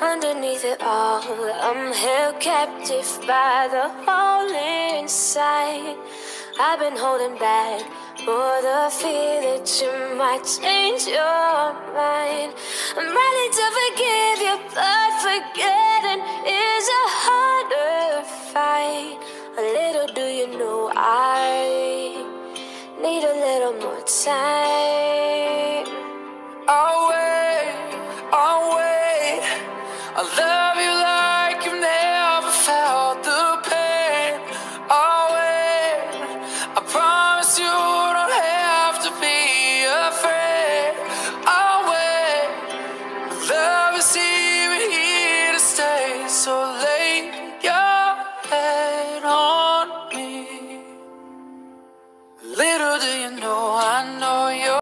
Underneath it all, I'm held captive by the hole inside. I've been holding back for the fear that you might change your mind. I'm ready to forgive you, but forgetting is a harder fight. A little do you know I need a little more time. I'll I love you like you've never felt the pain. I'll wait. I promise you don't have to be afraid. I'll wait. Love is easy.